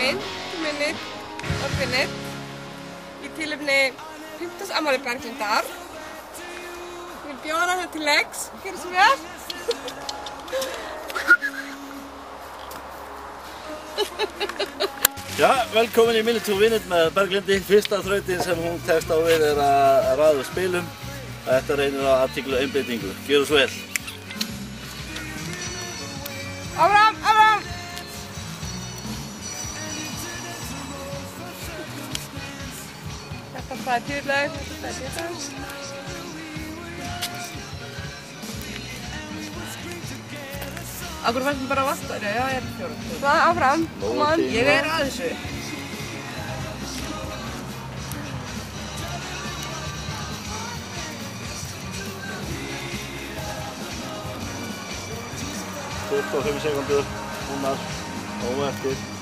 Til minnið orðinnið í tilefni 50. ammali Berglindar. Ég vil bjóða það til leiks, gera svo vel. Já, velkomin í Military Vinnit með Berglindi. Fyrsta þrautin sem hún tekst á við er að ræða spilum. Þetta reynir á aðtíklu einbeitingu. Gjör svo vel. Áfram, Þetta er týrleg, þetta er týrleg. Akkur fannst mér bara að já, ég er fjórum. Svona, áfram, come on. Ég er að þessu. Fyrst og 5 sekundur. Húnar. Og eftir.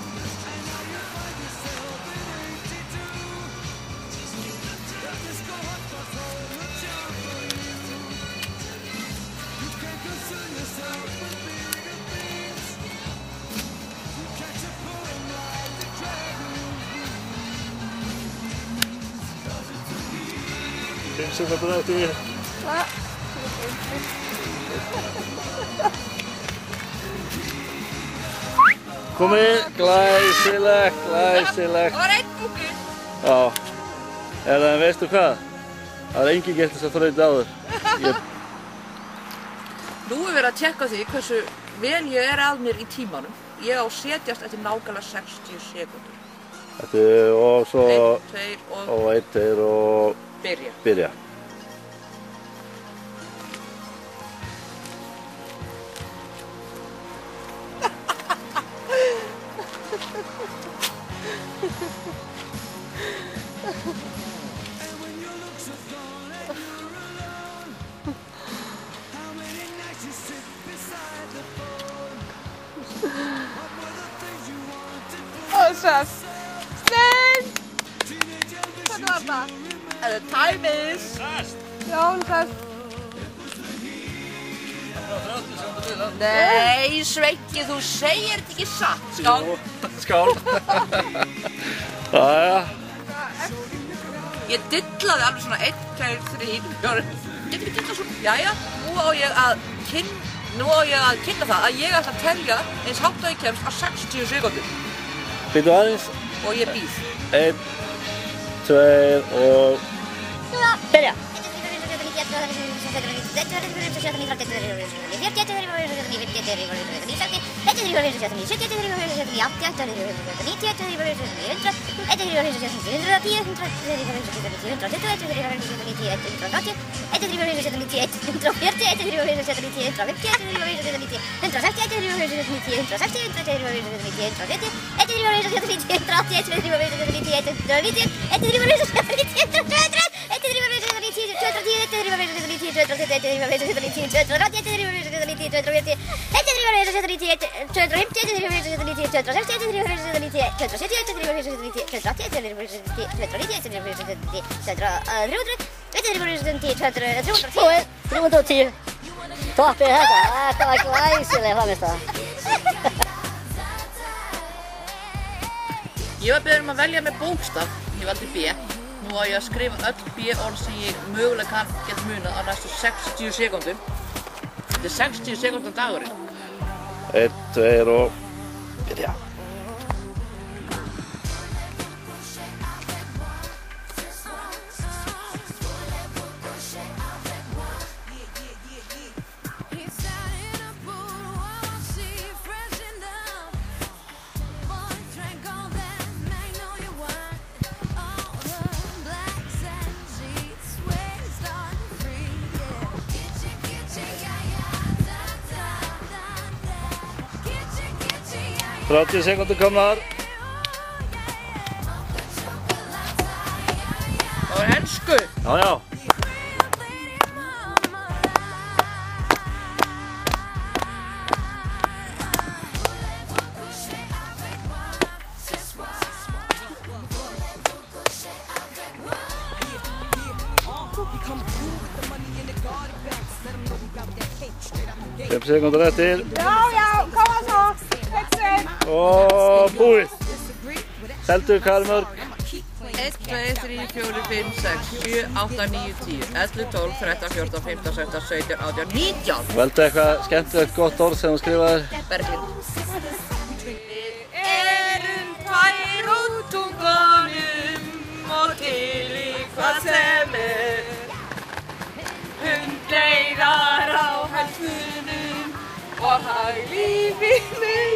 Fimm sekundur eftir. Svona. Komið, glæsilegt, glæsilegt. Það var einn búkur. Já, eða veistu hvað? Það er enginn gett þess að þrauti áður. Ég, Nú er verið að tjekka því hversu vel ég er að mér í tímanum. Ég á setjast eftir nákvæmlega 60 sekundur. Þetta er og svo, Einn, tveir og og eitt er og byrja. byrja. Og svo. Stein! The time is... Jón, það. Nei, Sveiki, þú segir þetta ekki satt. Skál. Skál. Jæja, Ég dillaði alveg svona 1, 2, 3, 4. Getur við dillað svona? Jæja, nú á ég að kynna, nú á ég að kynna það að ég ætla að telja eins hátt að ég kemst á 60 sekundum. býtu aðeins. Og ég býð. Einn, tveir og byrja. Búið, 310. Toppið þetta, þetta var glæsileg framistæða. Ég var beður um að velja með bókstaf, ég valdi B. Nú á ég að skrifa öll B-orð sem ég mögulega kann geta munað á næstu 60 sekundum. Þetta er 60 sekundum dagurinn. Einn, tveir og byrja. Praatjes enkel kom maar. Oh, Henske. Ja, ja. Kjøp seg kontrett. Ja! Og búið. Heldur Karmörg. 1, 2, 3, 4, 5, 6, 7, 8, 9, 10, 11, 12, 13, 14, 15, 16, 17, 18, 19 Veldu eitthvað skemmtilegt gott orð sem þú skrifaðir. Berglind Við erum tvær út tungunum og til í hvað sem er Hundleiðar á halsunum og haglífinu hér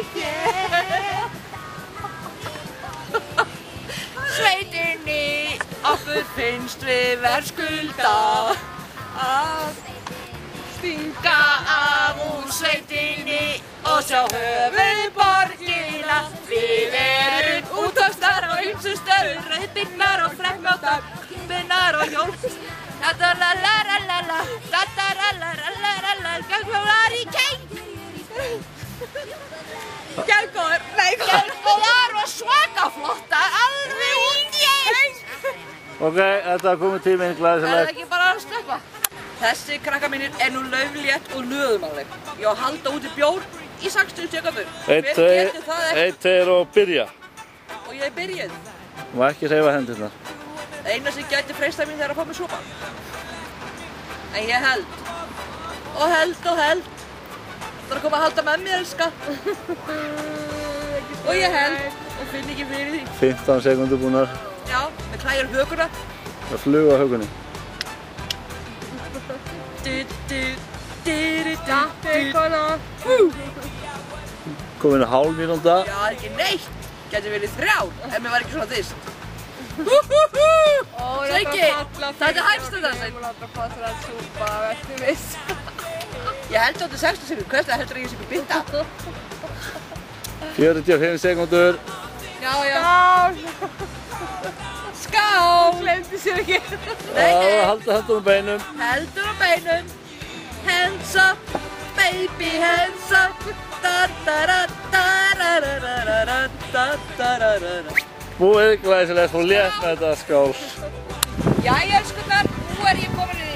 sveitinni okkur finnst við verðskulda að stinga af úr sveitinni og sjá höfuborgina við erum útvaksnar og ymsustöður rauðbyrnar og fremjóttar kumbinar og hjálps da da la la la la la da da la la la la la gangfjólar í keng Ok, þetta er komið tíminn Er það ekki bara að stökka? Þessi krakka mínir er nú lauflétt og löðumáleg. Ég á að halda út í bjór í 60 sekundur. 1, Hver 2, getur það ekki? 1, 2 og byrja. Og ég er byrjuð. Þú má ekki reyfa hendurnar. Það eina sem gæti freista mín þegar að fá mig sopa. En ég held. Og held og held. Það er að koma að halda með mér, elska. og ég held. Og finn ekki fyrir því. 15 sekundur búnar. Með klæjar höguna. Með fluga höguna. Komin að hálf mínúnda. Já, það er ekki neitt. Gæti verið þrjár, ef mér var ekki svona þýst. Sveiki, það er hæmstöð þessi. Ég múið að það fótt það súpa, verður viss. Ég held áttu 60 sekund, hvernig það heldur ég sem ég býta? 45 sekundur. Já, já. Ská! Hún glemdi sér ekki. Nei, nei. Haldur hendur á beinum. Heldur á beinum. Hands up, baby hands up. Búið glæsilegt og létt með þetta skál. Jæja, elskunnar, nú er ég komin í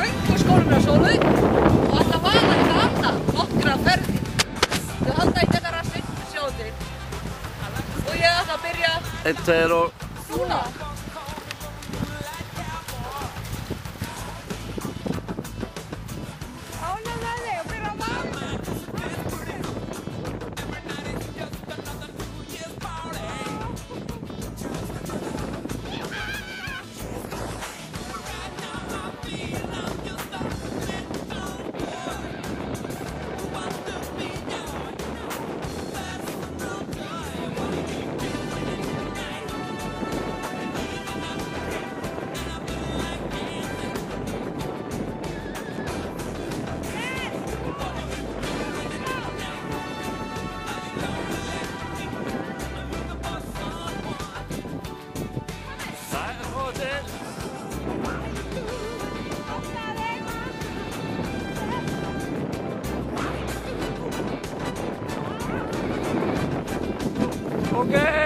vöngurskólinu á Sólug og alltaf vala þetta alla, nokkra ferði. Þau halda í þetta rassin, sjáðu til. Og ég ætla að byrja... Eitt, tveir og... 输了。Okay.